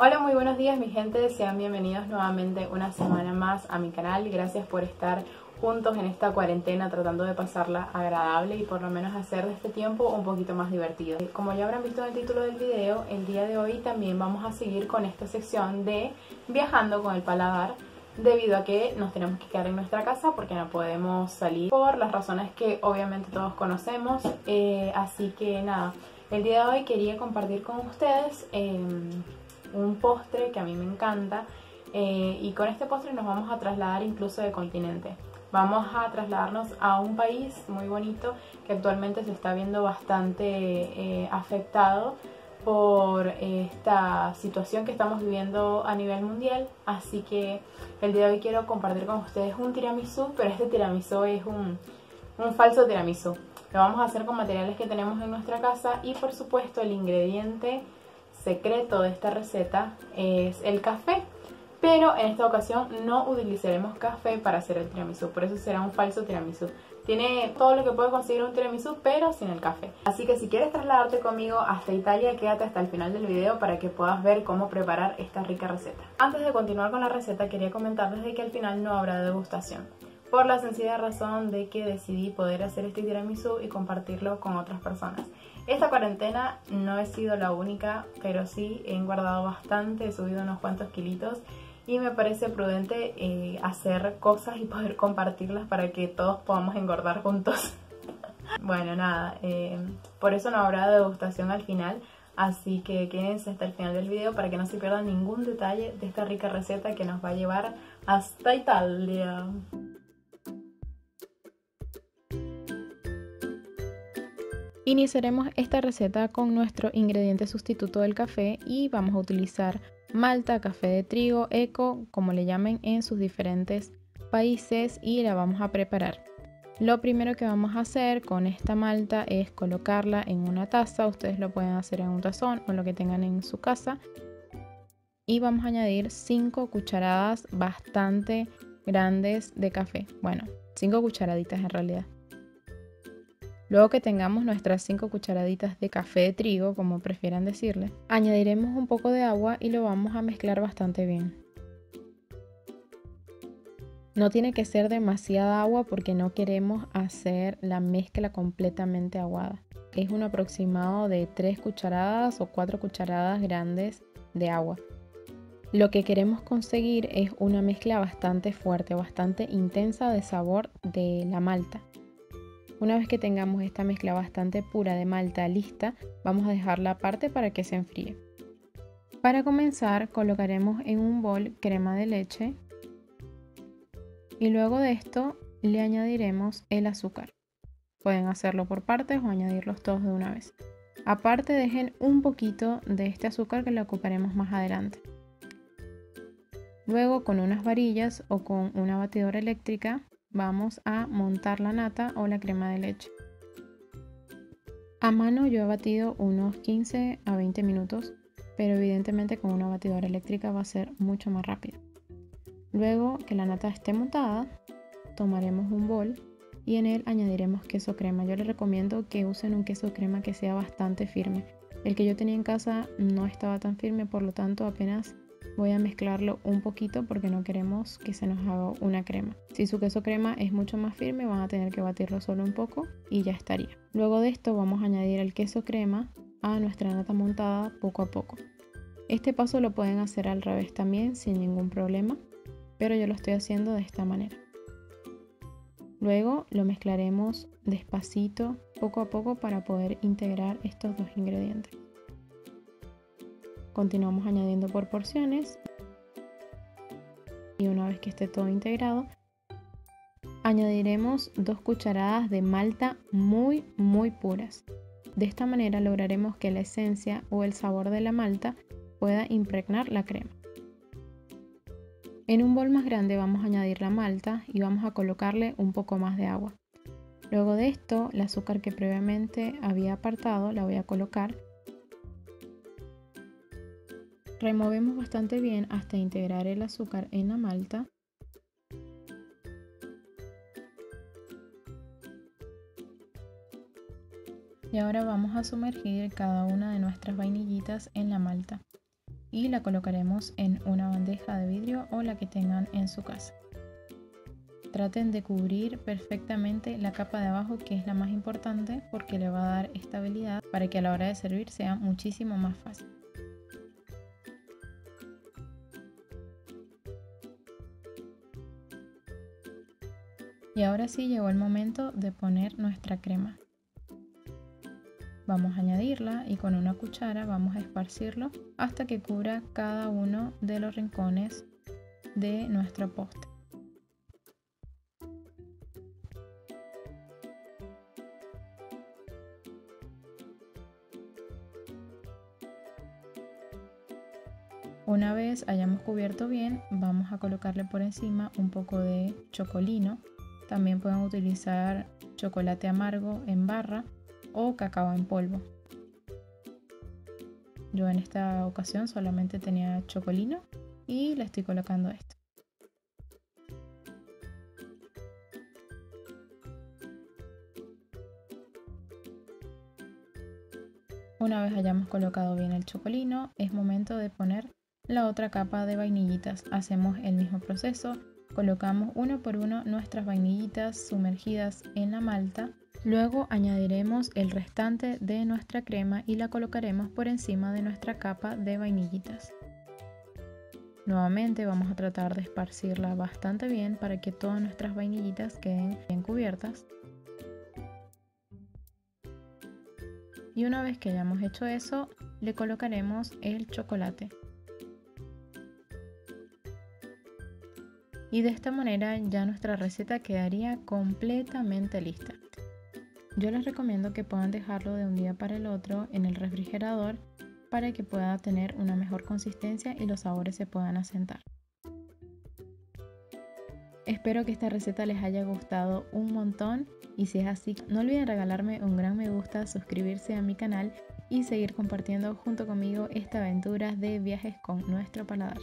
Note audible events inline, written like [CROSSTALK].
Hola, muy buenos días mi gente, sean bienvenidos nuevamente una semana más a mi canal. Gracias por estar juntos en esta cuarentena tratando de pasarla agradable y por lo menos hacer de este tiempo un poquito más divertido. Como ya habrán visto en el título del video, el día de hoy también vamos a seguir con esta sección de viajando con el paladar debido a que nos tenemos que quedar en nuestra casa porque no podemos salir por las razones que obviamente todos conocemos. Eh, así que nada, el día de hoy quería compartir con ustedes em, un postre que a mí me encanta eh, y con este postre nos vamos a trasladar incluso de continente. Vamos a trasladarnos a un país muy bonito que actualmente se está viendo bastante eh, afectado por esta situación que estamos viviendo a nivel mundial. Así que el día de hoy quiero compartir con ustedes un tiramisú, pero este tiramisú es un, un falso tiramisú. Lo vamos a hacer con materiales que tenemos en nuestra casa y por supuesto el ingrediente secreto de esta receta es el café. Pero en esta ocasión no utilizaremos café para hacer el tiramisú, por eso será un falso tiramisú. Tiene todo lo que puede conseguir un tiramisú, pero sin el café. Así que si quieres trasladarte conmigo hasta Italia, quédate hasta el final del video para que puedas ver cómo preparar esta rica receta. Antes de continuar con la receta, quería comentarles de que al final no habrá degustación. Por la sencilla razón de que decidí poder hacer este tiramisú y compartirlo con otras personas. Esta cuarentena no he sido la única, pero sí he engordado bastante, he subido unos cuantos kilitos y me parece prudente eh, hacer cosas y poder compartirlas para que todos podamos engordar juntos. [LAUGHS] bueno, nada, eh, por eso no habrá degustación al final, así que quédense hasta el final del video para que no se pierdan ningún detalle de esta rica receta que nos va a llevar hasta Italia. Iniciaremos esta receta con nuestro ingrediente sustituto del café y vamos a utilizar malta, café de trigo, eco, como le llamen en sus diferentes países y la vamos a preparar. Lo primero que vamos a hacer con esta malta es colocarla en una taza, ustedes lo pueden hacer en un tazón o lo que tengan en su casa. Y vamos a añadir 5 cucharadas bastante grandes de café. Bueno, 5 cucharaditas en realidad. Luego que tengamos nuestras 5 cucharaditas de café de trigo, como prefieran decirle, añadiremos un poco de agua y lo vamos a mezclar bastante bien. No tiene que ser demasiada agua porque no queremos hacer la mezcla completamente aguada. Es un aproximado de 3 cucharadas o 4 cucharadas grandes de agua. Lo que queremos conseguir es una mezcla bastante fuerte, bastante intensa de sabor de la malta. Una vez que tengamos esta mezcla bastante pura de malta lista, vamos a dejarla aparte para que se enfríe. Para comenzar colocaremos en un bol crema de leche y luego de esto le añadiremos el azúcar. Pueden hacerlo por partes o añadirlos todos de una vez. Aparte dejen un poquito de este azúcar que lo ocuparemos más adelante. Luego con unas varillas o con una batidora eléctrica vamos a montar la nata o la crema de leche. A mano yo he batido unos 15 a 20 minutos, pero evidentemente con una batidora eléctrica va a ser mucho más rápido. Luego que la nata esté montada, tomaremos un bol y en él añadiremos queso crema. Yo les recomiendo que usen un queso crema que sea bastante firme. El que yo tenía en casa no estaba tan firme, por lo tanto apenas Voy a mezclarlo un poquito porque no queremos que se nos haga una crema. Si su queso crema es mucho más firme van a tener que batirlo solo un poco y ya estaría. Luego de esto vamos a añadir el queso crema a nuestra nata montada poco a poco. Este paso lo pueden hacer al revés también sin ningún problema, pero yo lo estoy haciendo de esta manera. Luego lo mezclaremos despacito, poco a poco para poder integrar estos dos ingredientes. Continuamos añadiendo por porciones y una vez que esté todo integrado, añadiremos dos cucharadas de malta muy muy puras. De esta manera lograremos que la esencia o el sabor de la malta pueda impregnar la crema. En un bol más grande vamos a añadir la malta y vamos a colocarle un poco más de agua. Luego de esto, el azúcar que previamente había apartado la voy a colocar Removemos bastante bien hasta integrar el azúcar en la malta. Y ahora vamos a sumergir cada una de nuestras vainillitas en la malta. y la colocaremos en una bandeja de vidrio o la que tengan en su casa. Traten de cubrir perfectamente la capa de abajo que es la más importante porque le va a dar estabilidad para que a la hora de servir sea muchísimo más fácil. Y ahora sí llegó el momento de poner nuestra crema. Vamos a añadirla y con una cuchara vamos a esparcirlo hasta que cubra cada uno de los rincones de nuestro postre. Una vez hayamos cubierto bien, vamos a colocarle por encima un poco de chocolino también pueden utilizar chocolate amargo en barra o cacao en polvo. Yo en esta ocasión solamente tenía chocolino y le estoy colocando esto. Una vez hayamos colocado bien el chocolino, es momento de poner la otra capa de vainillitas. Hacemos el mismo proceso, Colocamos uno por uno nuestras vainillitas sumergidas en la malta. Luego añadiremos el restante de nuestra crema y la colocaremos por encima de nuestra capa de vainillitas. Nuevamente vamos a tratar de esparcirla bastante bien para que todas nuestras vainillitas queden bien cubiertas. Y una vez que hayamos hecho eso, le colocaremos el chocolate. Y de esta manera ya nuestra receta quedaría completamente lista. Yo les recomiendo que puedan dejarlo de un día para el otro en el refrigerador para que pueda tener una mejor consistencia y los sabores se puedan asentar. Espero que esta receta les haya gustado un montón y si es así, no olviden regalarme un gran me gusta, suscribirse a mi canal y seguir compartiendo junto conmigo esta aventura de viajes con nuestro paladar.